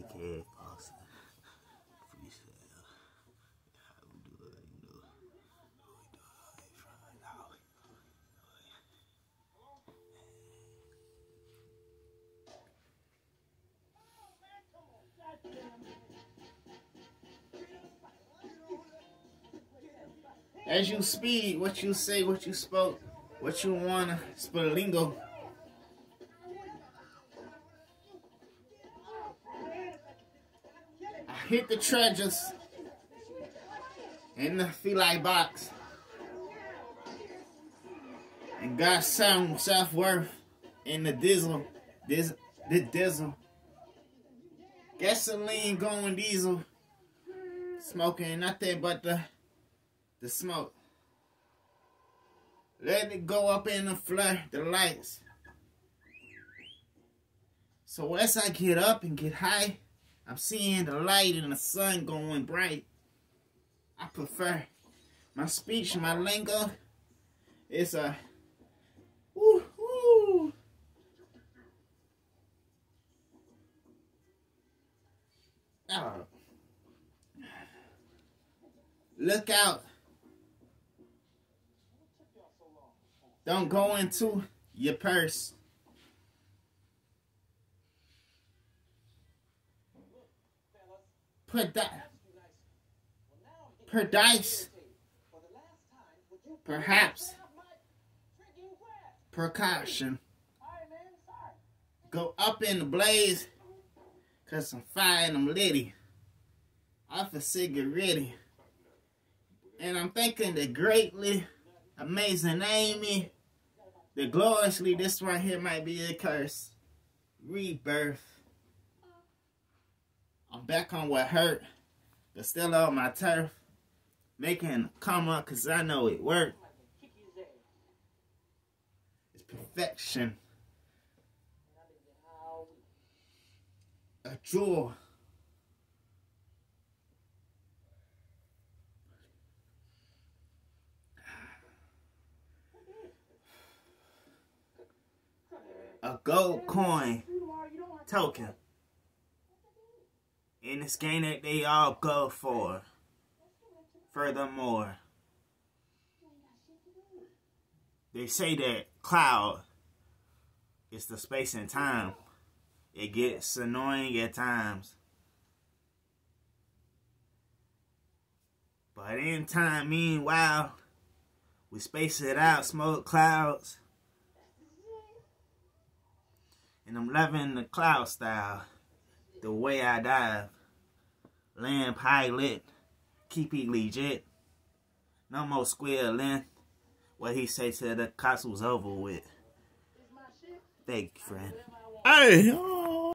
aka Freestyle. How we do it, you know. We do it. As you speed, what you say, what you spoke, what you wanna, Spillingo. Hit the treasures in the feline box and got some self-worth in the diesel, this, the diesel. Gasoline going diesel, smoking nothing but the the smoke. Let it go up in the flare, the lights. So as I get up and get high, I'm seeing the light and the sun going bright. I prefer my speech, my lingo. It's a woo. Oh. Uh, look out. Don't go into your purse. Put that per dice. Perhaps precaution. Go up in the blaze. Cause I'm firing them litty. Off a cigarette. And I'm thinking the greatly amazing Amy. The gloriously, this right here might be a curse. Rebirth. I'm back on what hurt, but still on my turf. Making a because I know it worked. It's perfection. A jewel. a gold coin token in this game that they all go for. Furthermore, they say that cloud is the space and time. It gets annoying at times. But in time, meanwhile, we space it out, smoke clouds. And I'm loving the cloud style. The way I dive. Land pilot. Keep it legit. No more square length. What he say to the cops was over with. Thank you, friend. Hey,